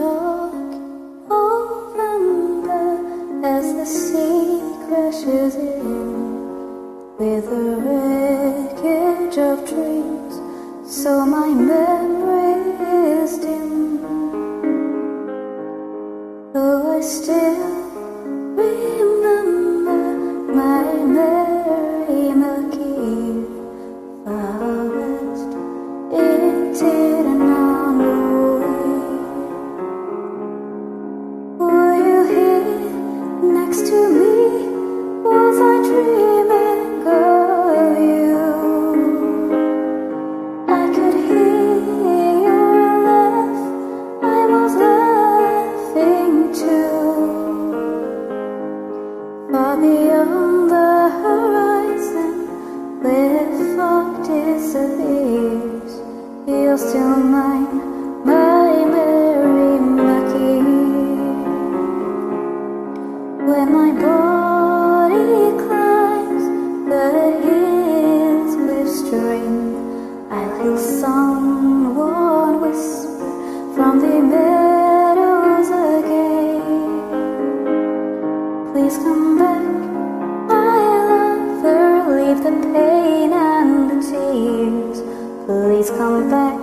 dark November as the sea crashes in with the wreckage of dreams. So my memory Far beyond the horizon, where fog disappears, you're still mine, my Mary tears. Please come back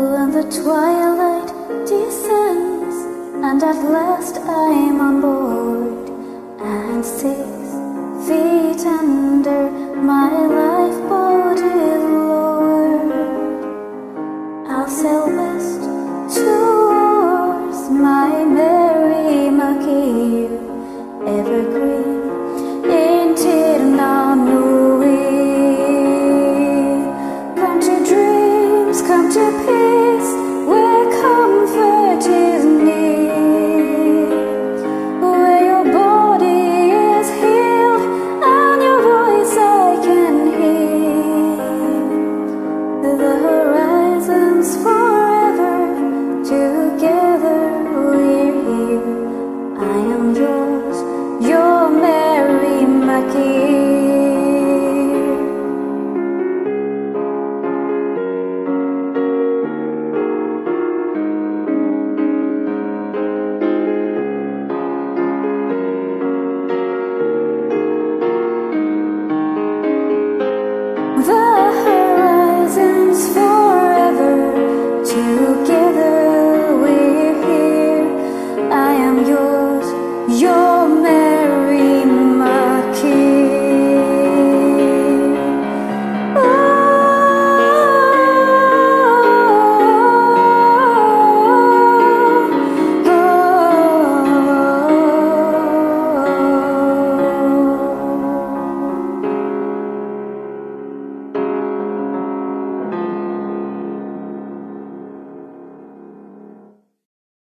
When the twilight descends And at last I'm on board And six feet under My lifeboat is lowered I'll sail west